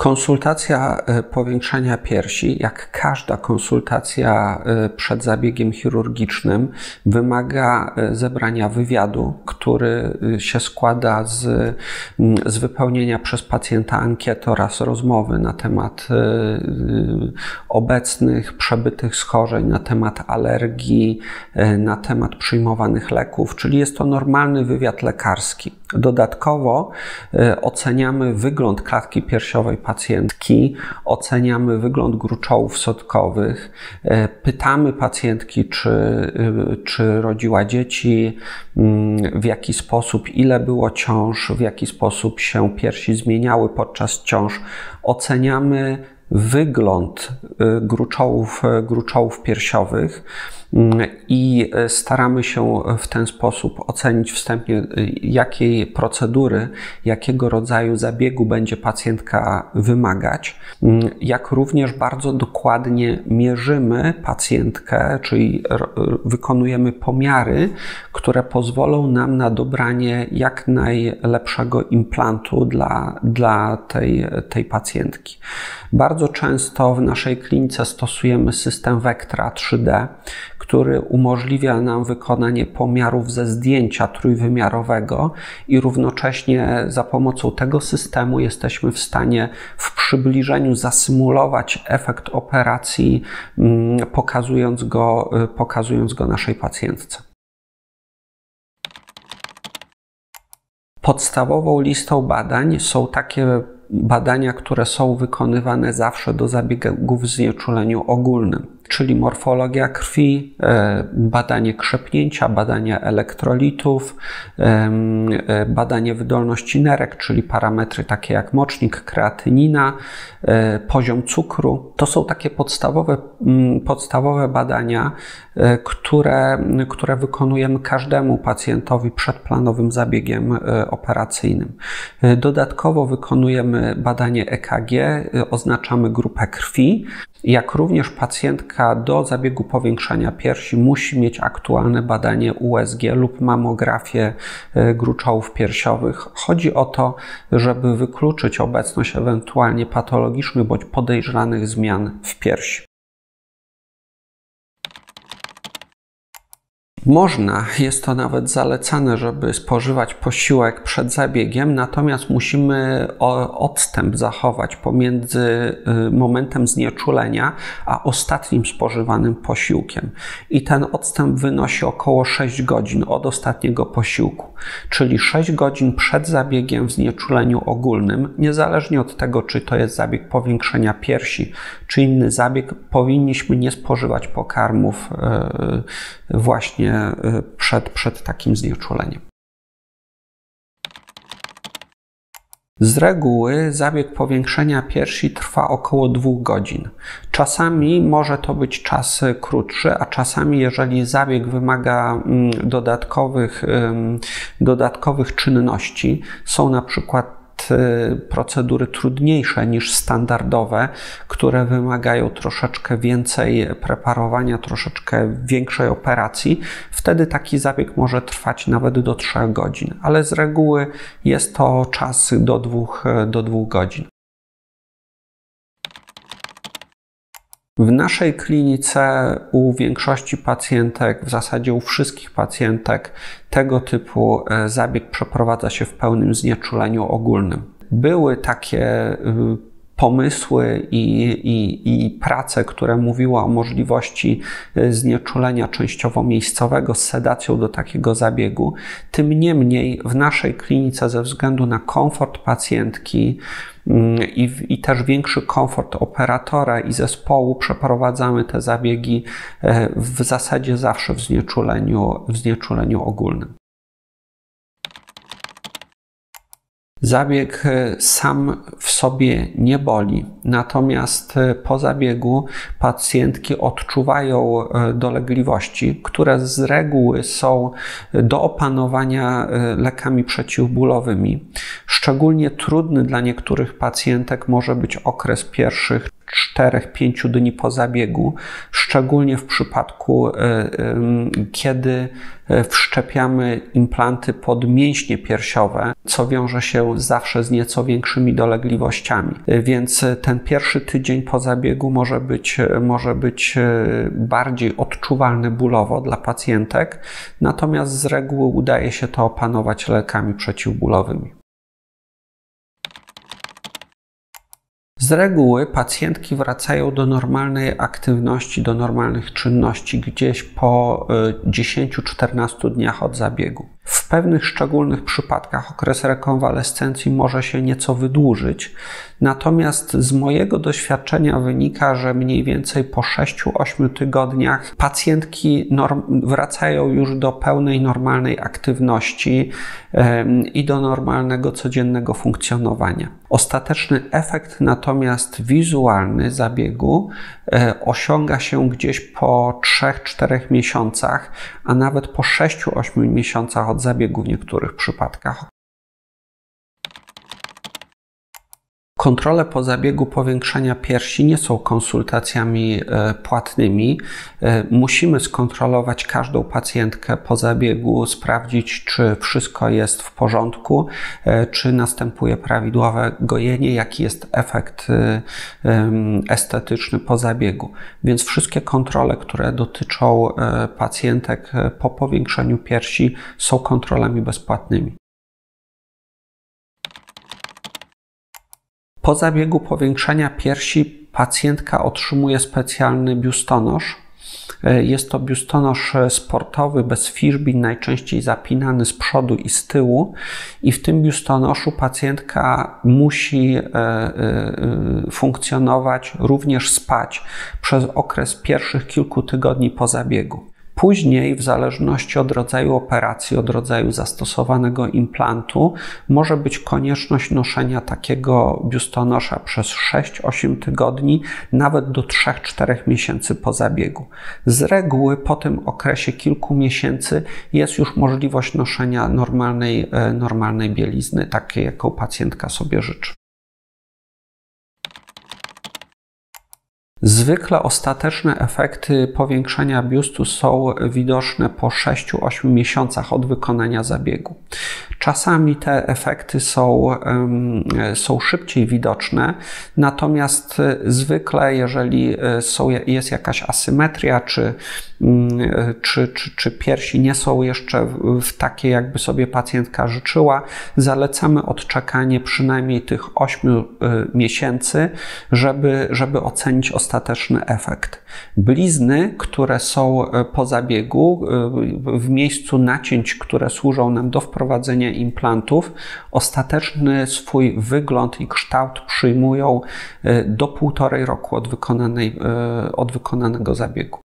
Konsultacja e, powiększania piersi, jak każda konsultacja e, przed zabiegiem chirurgicznym, wymaga e, zebrania wywiadu, który się składa z, z wypełnienia przez pacjenta ankiety oraz rozmowy na temat obecnych, przebytych schorzeń, na temat alergii, na temat przyjmowanych leków, czyli jest to normalny wywiad lekarski. Dodatkowo oceniamy wygląd klatki piersiowej pacjentki, oceniamy wygląd gruczołów sotkowych, e, pytamy pacjentki, czy, e, czy rodziła dzieci, mm, w jaki sposób, ile było ciąż, w jaki sposób się piersi zmieniały podczas ciąż. Oceniamy wygląd gruczołów, gruczołów piersiowych i e, staramy się w ten sposób ocenić wstępnie, e, jakiej procedury, jakiego rodzaju zabiegu będzie pacjentka wymagać, jak również bardzo dokładnie mierzymy pacjentkę, czyli wykonujemy pomiary, które pozwolą nam na dobranie jak najlepszego implantu dla, dla tej, tej pacjentki. Bardzo często w naszej klinice stosujemy system Vectra 3D, który umożliwia nam wykonanie pomiarów ze zdjęcia trójwymiarowego i równocześnie za pomocą tego systemu jesteśmy w stanie w przybliżeniu zasymulować efekt operacji, mm, pokazując go, y, pokazując go naszej pacjentce. Podstawową listą badań są takie badania, które są wykonywane zawsze do zabiegów w znieczuleniu ogólnym czyli morfologia krwi, e, badanie krzepnięcia, badanie elektrolitów, e, badanie wydolności nerek, czyli parametry takie jak mocznik, kreatynina, e, poziom cukru. To są takie podstawowe, podstawowe badania, które, które wykonujemy każdemu pacjentowi przed planowym zabiegiem operacyjnym. Dodatkowo wykonujemy badanie EKG, oznaczamy grupę krwi, jak również pacjentka do zabiegu powiększania piersi musi mieć aktualne badanie USG lub mamografię e, gruczołów piersiowych. Chodzi o to, żeby wykluczyć obecność ewentualnie patologicznych bądź podejrzanych zmian w piersi. Można, jest to nawet zalecane, żeby spożywać posiłek przed zabiegiem, natomiast musimy odstęp zachować pomiędzy y, momentem znieczulenia a ostatnim spożywanym posiłkiem. I ten odstęp wynosi około 6 godzin od ostatniego posiłku, czyli 6 godzin przed zabiegiem w znieczuleniu ogólnym, niezależnie od tego, czy to jest zabieg powiększenia piersi, czy inny zabieg, powinniśmy nie spożywać pokarmów y, właśnie Y, przed, przed takim znieczuleniem. Z reguły zabieg powiększenia piersi trwa około dwóch godzin. Czasami może to być czas krótszy, a czasami, jeżeli zabieg wymaga mm, dodatkowych, dodatkowych czynności, są na przykład procedury trudniejsze niż standardowe, które wymagają troszeczkę więcej preparowania, troszeczkę większej operacji. Wtedy taki zabieg może trwać nawet do 3 godzin, ale z reguły jest to czas do 2, do 2 godzin. W naszej klinice u większości pacjentek, w zasadzie u wszystkich pacjentek, tego typu e, zabieg przeprowadza się w pełnym znieczuleniu ogólnym. Były takie y, pomysły i, i, i prace, które mówiły o możliwości y, znieczulenia częściowo miejscowego z sedacją do takiego zabiegu. Tym niemniej w naszej klinice ze względu na komfort pacjentki mm, i, i też większy komfort operatora i zespołu przeprowadzamy te zabiegi e, w zasadzie zawsze w znieczuleniu, w znieczuleniu ogólnym. Zabieg e, sam w sobie nie boli, natomiast e, po zabiegu pacjentki odczuwają e, dolegliwości, które z reguły są do opanowania lekami przeciwbólowymi. Szczególnie trudny dla niektórych pacjentek może być okres pierwszych 4-5 dni po zabiegu, szczególnie w przypadku, kiedy wszczepiamy implanty pod mięśnie piersiowe, co wiąże się zawsze z nieco większymi dolegliwościami. Więc ten pierwszy tydzień po zabiegu może być, może być bardziej odczuwalny bólowo dla pacjentek, natomiast z reguły udaje się to opanować lekami przeciwbólowymi. Z reguły pacjentki wracają do normalnej aktywności, do normalnych czynności gdzieś po 10-14 y, dniach od zabiegu. W pewnych szczególnych przypadkach okres rekonwalescencji może się nieco wydłużyć, natomiast z mojego doświadczenia wynika, że mniej więcej po 6-8 tygodniach pacjentki wracają już do pełnej normalnej aktywności i do normalnego codziennego funkcjonowania. Ostateczny efekt natomiast wizualny zabiegu e, osiąga się gdzieś po 3-4 miesiącach, a nawet po 6-8 miesiącach od zabiegu w niektórych przypadkach. Kontrole po zabiegu powiększania piersi nie są konsultacjami e, płatnymi. E, musimy skontrolować każdą pacjentkę po zabiegu, sprawdzić, czy wszystko jest w porządku, e, czy następuje prawidłowe gojenie, jaki jest efekt estetyczny po zabiegu. Więc wszystkie kontrole, które dotyczą pacjentek po powiększeniu piersi, są kontrolami bezpłatnymi. Po zabiegu powiększenia piersi pacjentka otrzymuje specjalny biustonosz. E, jest to biustonosz sportowy bez fiszbin, najczęściej zapinany z przodu i z tyłu, i w tym biustonoszu pacjentka musi e, e, funkcjonować, również spać przez okres pierwszych kilku tygodni po zabiegu. Później, w zależności od rodzaju operacji, od rodzaju zastosowanego implantu, może być konieczność noszenia takiego biustonosza przez 6-8 tygodni, nawet do 3-4 miesięcy po zabiegu. Z reguły po tym okresie kilku miesięcy jest już możliwość noszenia normalnej, e, normalnej bielizny, takiej, jaką pacjentka sobie życzy. Zwykle ostateczne efekty powiększenia biustu są widoczne po 6-8 miesiącach od wykonania zabiegu. Czasami te efekty są, są szybciej widoczne, natomiast zwykle, jeżeli e, są, jest jakaś asymetria, czy, mm, czy, czy, czy piersi nie są jeszcze w takiej, jakby sobie pacjentka życzyła, zalecamy odczekanie przynajmniej tych 8 e, miesięcy, żeby, żeby ocenić ostateczny efekt. Blizny, które są e, po zabiegu, e, w miejscu nacięć, które służą nam do wprowadzenia implantów, ostateczny swój wygląd i kształt przyjmują e, do półtorej roku od, wykonanej, od wykonanego zabiegu.